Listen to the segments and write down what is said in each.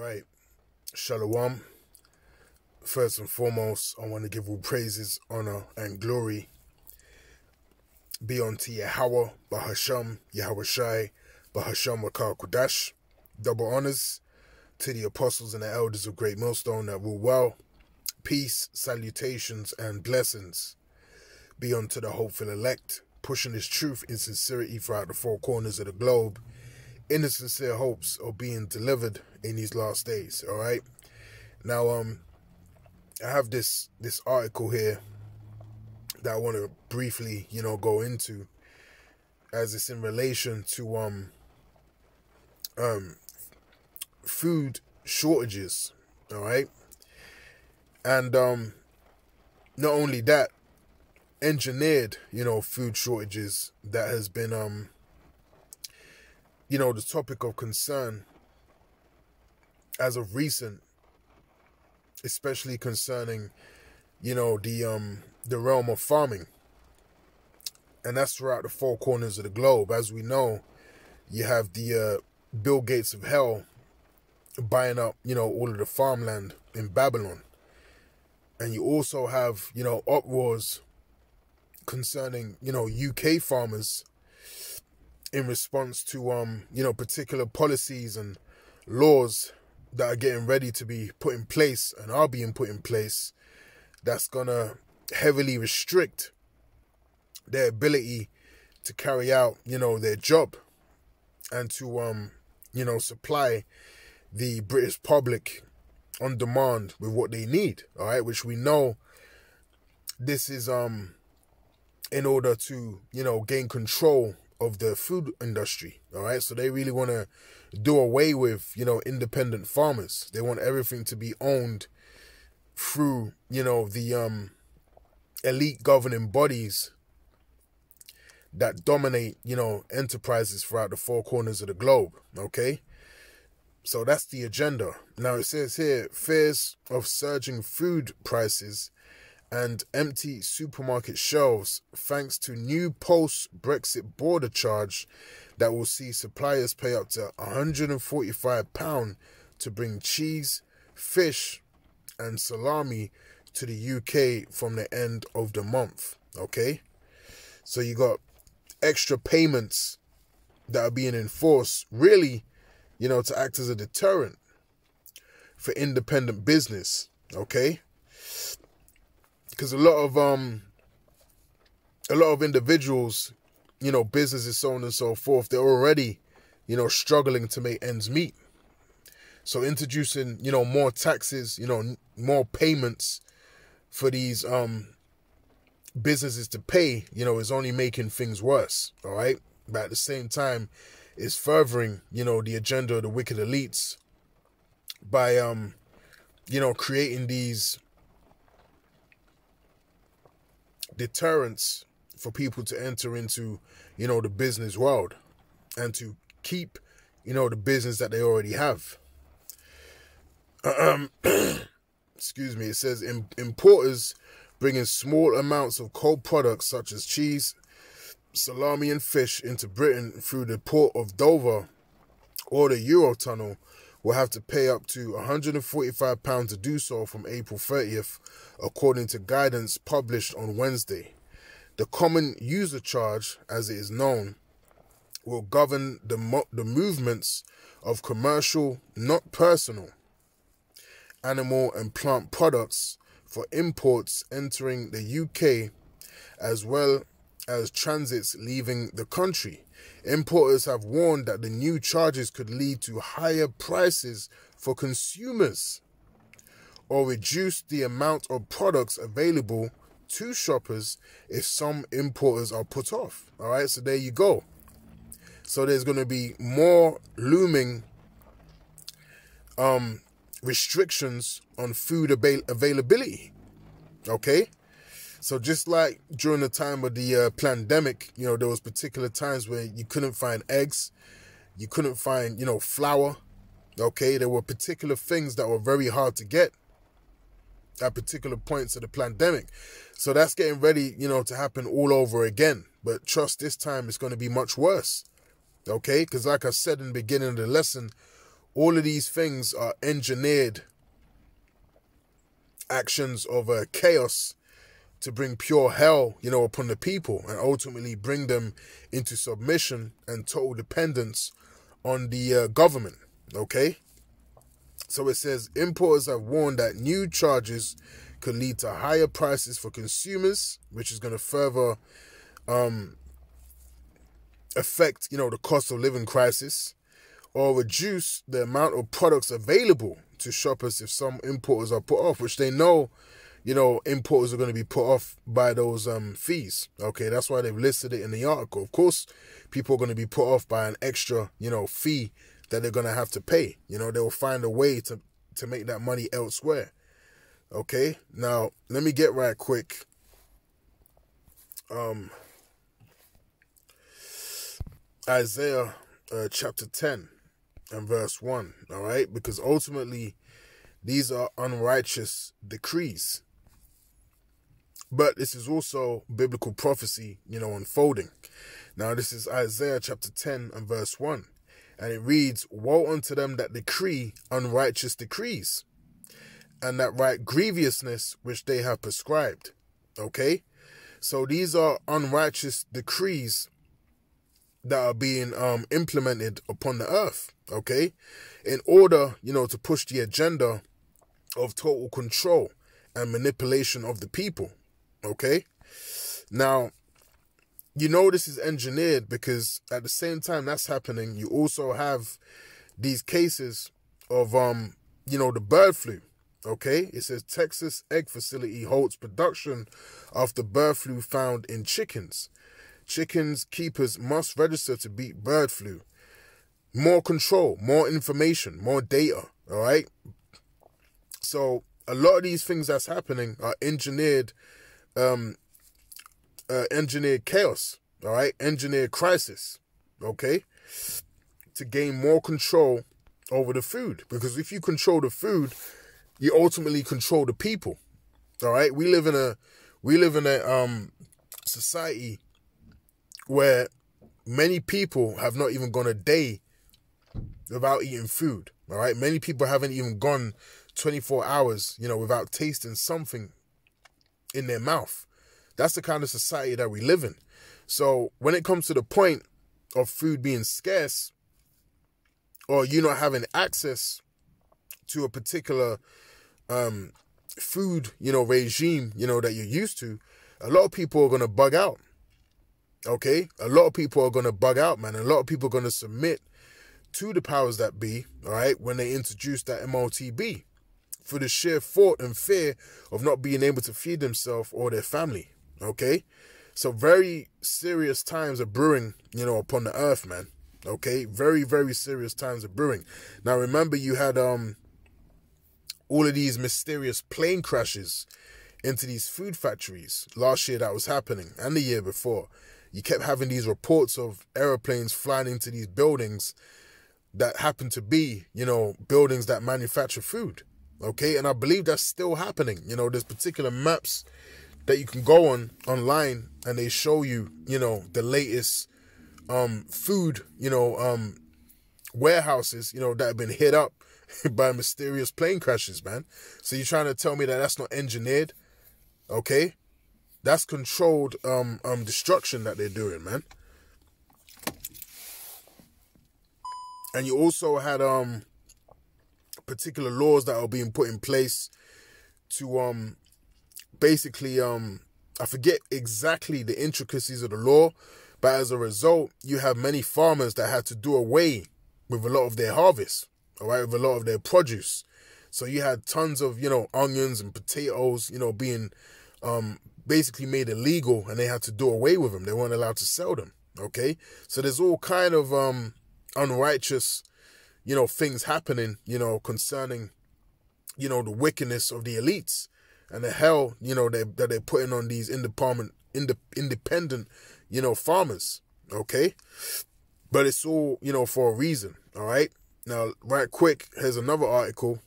right. Shalom. First and foremost, I want to give all praises, honor, and glory be unto Yahawah, Bahasham, Yahawashi, Bahasham Rakar Kudash. Double honors to the apostles and the elders of Great Millstone that rule well. Peace, salutations, and blessings be unto the hopeful elect, pushing this truth in sincerity throughout the four corners of the globe, in the sincere hopes of being delivered in these last days. All right. Now, um, I have this this article here that I want to briefly, you know, go into as it's in relation to um um food shortages, all right? And um not only that, engineered, you know, food shortages that has been um you know, the topic of concern as of recent, especially concerning, you know, the um the realm of farming. And that's throughout the four corners of the globe. As we know, you have the uh, Bill Gates of hell buying up, you know, all of the farmland in Babylon. And you also have, you know, uproars concerning, you know, UK farmers in response to um, you know, particular policies and laws that are getting ready to be put in place and are being put in place that's gonna heavily restrict their ability to carry out, you know, their job and to um, you know, supply the British public on demand with what they need, all right, which we know this is um in order to, you know, gain control of the food industry, all right? So they really want to do away with, you know, independent farmers. They want everything to be owned through, you know, the um elite governing bodies that dominate, you know, enterprises throughout the four corners of the globe, okay? So that's the agenda. Now it says here fears of surging food prices and empty supermarket shelves thanks to new post Brexit border charge that will see suppliers pay up to £145 to bring cheese, fish, and salami to the UK from the end of the month. Okay? So you got extra payments that are being enforced, really, you know, to act as a deterrent for independent business. Okay? Because a lot of um a lot of individuals, you know, businesses, so on and so forth, they're already, you know, struggling to make ends meet. So introducing, you know, more taxes, you know, more payments for these um businesses to pay, you know, is only making things worse. All right. But at the same time, is furthering, you know, the agenda of the wicked elites by um, you know, creating these deterrents for people to enter into, you know, the business world and to keep, you know, the business that they already have. Um, excuse me. It says importers bringing small amounts of cold products such as cheese, salami, and fish into Britain through the port of Dover or the Eurotunnel will have to pay up to £145 to do so from April 30th, according to guidance published on Wednesday. The common user charge, as it is known, will govern the, mo- the movements of commercial, not personal, animal and plant products for imports entering the UK as well as transits leaving the country. Importers have warned that the new charges could lead to higher prices for consumers or reduce the amount of products available to shoppers if some importers are put off. All right, so there you go. So there's going to be more looming um, restrictions on food avail- availability. Okay? So just like during the time of the uh, pandemic, you know, there was particular times where you couldn't find eggs, you couldn't find, you know, flour. Okay, there were particular things that were very hard to get at particular points of the pandemic. So that's getting ready, you know, to happen all over again. But trust this time it's going to be much worse. Okay, because like I said in the beginning of the lesson, all of these things are engineered actions of uh, chaos to bring pure hell, you know, upon the people and ultimately bring them into submission and total dependence on the uh, government. Okay? So it says importers have warned that new charges could lead to higher prices for consumers, which is going to further um, affect, you know, the cost of living crisis or reduce the amount of products available to shoppers if some importers are put off, which they know, you know, importers are going to be put off by those um, fees. Okay, that's why they've listed it in the article. Of course, people are going to be put off by an extra, you know, fee that they're going to have to pay. You know, they will find a way to to make that money elsewhere. Okay, now let me get right quick. Um, Isaiah uh, chapter 10 and verse 1, all right? Because ultimately, these are unrighteous decrees. But this is also biblical prophecy, you know, unfolding. Now, this is Isaiah chapter 10 and verse 1. And it reads, Woe unto them that decree unrighteous decrees, and that write grievousness which they have prescribed. Okay? So these are unrighteous decrees that are being um, implemented upon the earth, okay? In order, you know, to push the agenda of total control and manipulation of the people, okay? Now, you know this is engineered because at the same time that's happening, you also have these cases of, um, you know, the bird flu, okay? It says Texas egg facility holds production of the bird flu found in chickens chickens keepers must register to beat bird flu. More control, more information, more data. All right. So a lot of these things that's happening are engineered, um, uh, engineered chaos. All right, engineered crisis. Okay, to gain more control over the food because if you control the food, you ultimately control the people. All right, we live in a we live in a um society where many people have not even gone a day without eating food. All right, many people haven't even gone 24 hours, you know, without tasting something in their mouth. That's the kind of society that we live in. So when it comes to the point of food being scarce, or you not having access to a particular um, food, you know, regime, you know, that you're used to, a lot of people are gonna bug out. Okay? A lot of people are going to bug out, man. A lot of people are going to submit to the powers that be, all right, when they introduce that MOTB for the sheer thought and fear of not being able to feed themselves or their family. Okay? So very serious times are brewing, you know, upon the earth, man. Okay? Very, very serious times are brewing. Now remember you had um all of these mysterious plane crashes into these food factories last year that was happening and the year before you kept having these reports of aeroplanes flying into these buildings that happen to be, you know, buildings that manufacture food. Okay, and I believe that's still happening. You know, there's particular maps that you can go on online and they show you, you know, the latest um food, you know, um warehouses, you know, that have been hit up by mysterious plane crashes, man. So you're trying to tell me that that's not engineered? Okay? That's controlled um um destruction that they're doing, man. And you also had um particular laws that are being put in place to um basically um I forget exactly the intricacies of the law, but as a result, you have many farmers that had to do away with a lot of their harvest, all right, with a lot of their produce. So you had tons of, you know, onions and potatoes, you know, being um basically made illegal and they had to do away with them. They weren't allowed to sell them. Okay. So there's all kind of um unrighteous, you know, things happening, you know, concerning, you know, the wickedness of the elites and the hell, you know, they, that they're putting on these independent, independent, you know, farmers. Okay. But it's all, you know, for a reason. All right. Now, right quick, here's another article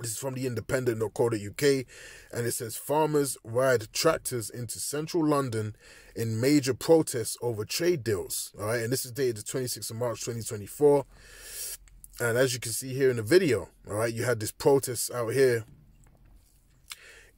this is from the independent.co.uk and it says farmers ride tractors into central London in major protests over trade deals. All right, and this is dated the 26th of March 2024. And as you can see here in the video, all right, you had this protest out here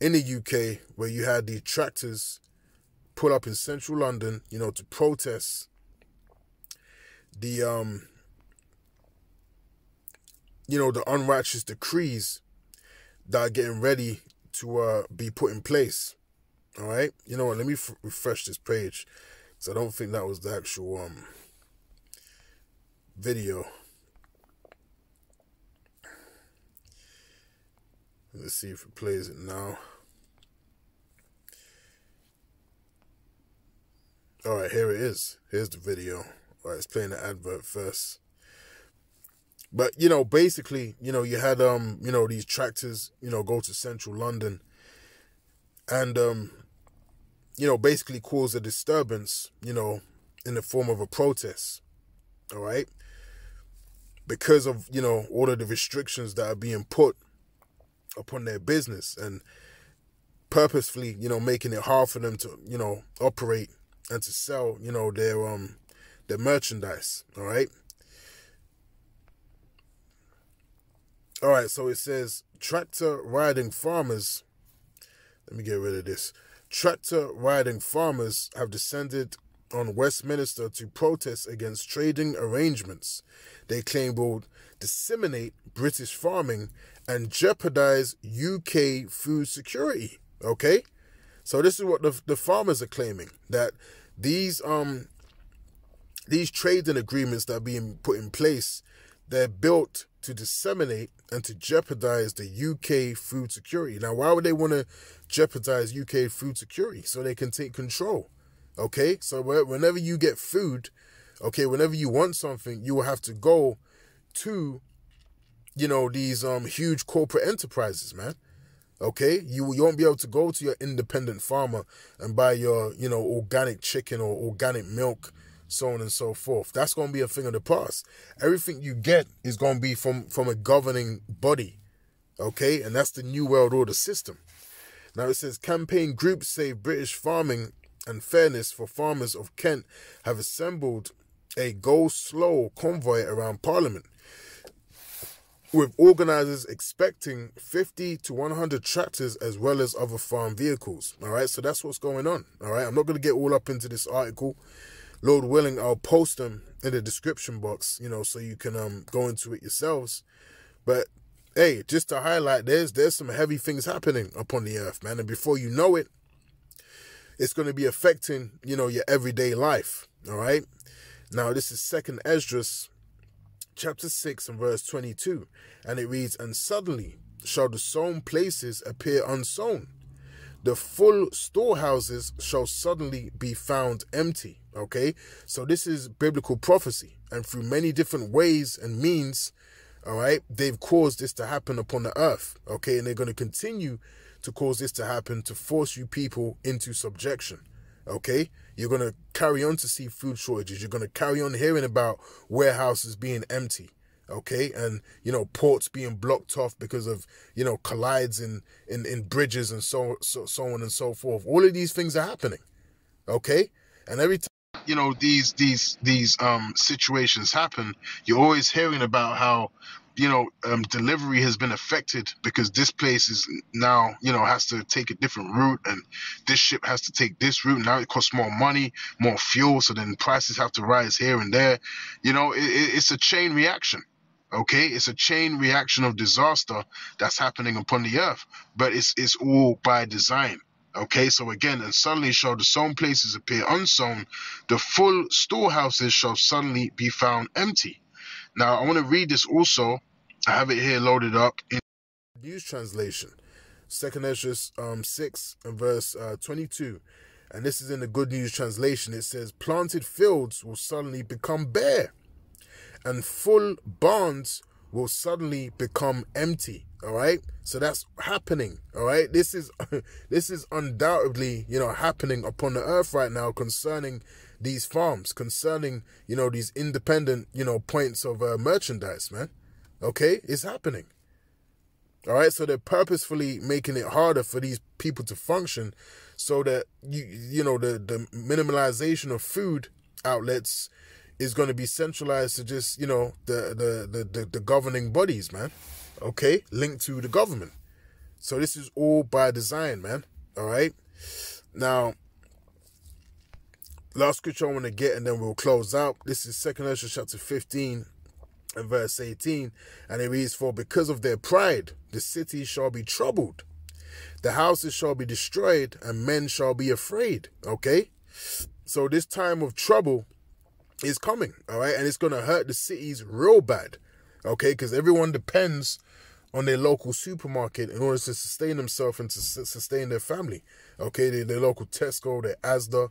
in the UK where you had the tractors pull up in central London, you know, to protest the um you know the unrighteous decrees that are getting ready to uh be put in place. All right, you know what? Let me refresh this page because I don't think that was the actual um video. Let's see if it plays it now. All right, here it is. Here's the video. All right, it's playing the advert first. But you know, basically, you know, you had um, you know, these tractors, you know, go to central London and um, you know, basically cause a disturbance, you know, in the form of a protest. All right? Because of, you know, all of the restrictions that are being put upon their business and purposefully, you know, making it hard for them to, you know, operate and to sell, you know, their um their merchandise. All right. All right, so it says tractor riding farmers. Let me get rid of this. Tractor riding farmers have descended on Westminster to protest against trading arrangements they claim will disseminate British farming and jeopardize UK food security. Okay? So this is what the, the farmers are claiming that these um these trading agreements that are being put in place, they're built to disseminate and to jeopardize the UK food security. Now, why would they want to jeopardize UK food security? So they can take control. Okay? So whenever you get food, okay, whenever you want something, you will have to go to you know these um huge corporate enterprises, man. Okay, you you won't be able to go to your independent farmer and buy your you know organic chicken or organic milk, so on and so forth. That's going to be a thing of the past. Everything you get is going to be from from a governing body. Okay, and that's the new world order system. Now it says campaign groups say British farming and fairness for farmers of Kent have assembled a go slow convoy around Parliament with organizers expecting 50 to 100 tractors as well as other farm vehicles. All right, so that's what's going on. All right, I'm not going to get all up into this article. Lord willing, I'll post them in the description box, you know, so you can um go into it yourselves. But hey, just to highlight, there's there's some heavy things happening upon the earth, man, and before you know it, it's going to be affecting you know your everyday life. All right. Now this is Second Esdras chapter 6 and verse 22. And it reads, And suddenly shall the sown places appear unsown. The full storehouses shall suddenly be found empty. Okay, so this is biblical prophecy, and through many different ways and means, all right, they've caused this to happen upon the earth. Okay, and they're going to continue to cause this to happen to force you people into subjection. Okay, you're going to carry on to see food shortages. You're going to carry on hearing about warehouses being empty. Okay, and you know ports being blocked off because of you know collides in in, in bridges and so, so so on and so forth. All of these things are happening. Okay, and every time you know these these these um situations happen, you're always hearing about how you know, um, delivery has been affected because this place is now, you know, has to take a different route and this ship has to take this route. Now it costs more money, more fuel. So then prices have to rise here and there. You know, it, it's a chain reaction. Okay, it's a chain reaction of disaster that's happening upon the earth, but it's it's all by design. Okay, so again, and suddenly shall the sown places appear unsown, the full storehouses shall suddenly be found empty. Now, I want to read this also I have it here loaded up in News translation, Second Esdras um, 6 and verse uh, 22. And this is in the Good News translation. It says, Planted fields will suddenly become bare, and full barns will suddenly become empty. All right. So that's happening. All right. This is this is undoubtedly, you know, happening upon the earth right now concerning these farms, concerning, you know, these independent, you know, points of uh, merchandise, man. Okay, it's happening. All right, so they're purposefully making it harder for these people to function, so that you you know the the minimalization of food outlets, is going to be centralized to just you know the, the the the, the governing bodies, man. Okay, linked to the government. So this is all by design, man. All right. Now, last scripture I want to get, and then we'll close out. This is Second Ezra chapter fifteen and verse eighteen, and it reads, "For because of their pride, the city shall be troubled." The houses shall be destroyed and men shall be afraid. Okay? So this time of trouble is coming, all right? And it's going to hurt the cities real bad, okay? Because everyone depends on their local supermarket in order to sustain themselves and to sustain their family, okay? Their, their local Tesco, their Asda,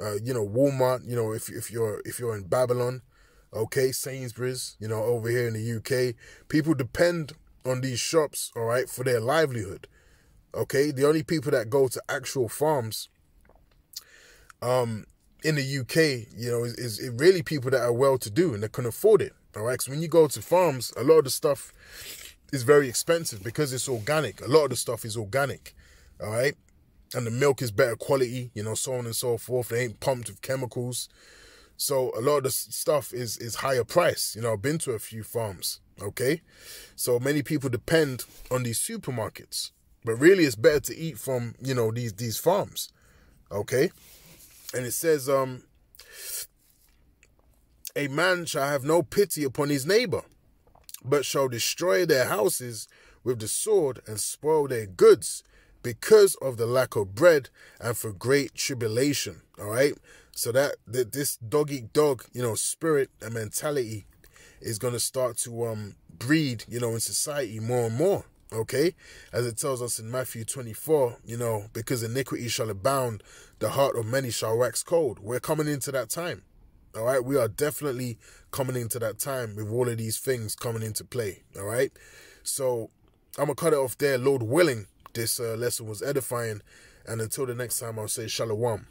uh, you know, Walmart, you know, if, if you're if you're in Babylon, okay, Sainsbury's, you know, over here in the UK, people depend on these shops, all right, for their livelihood. Okay, the only people that go to actual farms um in the UK, you know, is, is really people that are well to do and that can afford it. All right. So when you go to farms, a lot of the stuff is very expensive because it's organic. A lot of the stuff is organic. All right. And the milk is better quality, you know, so on and so forth. They ain't pumped with chemicals. So a lot of the stuff is is higher price. You know, I've been to a few farms. Okay. So many people depend on these supermarkets. But really it's better to eat from, you know, these these farms. Okay? And it says, um, a man shall have no pity upon his neighbor, but shall destroy their houses with the sword and spoil their goods because of the lack of bread and for great tribulation. All right. So that, that this dog eat dog, you know, spirit and mentality is going to start to um breed, you know, in society more and more. Okay, as it tells us in Matthew 24, you know, because iniquity shall abound, the heart of many shall wax cold. We're coming into that time. All right, we are definitely coming into that time with all of these things coming into play. All right, so I'm gonna cut it off there. Lord willing, this uh, lesson was edifying, and until the next time, I'll say shalom.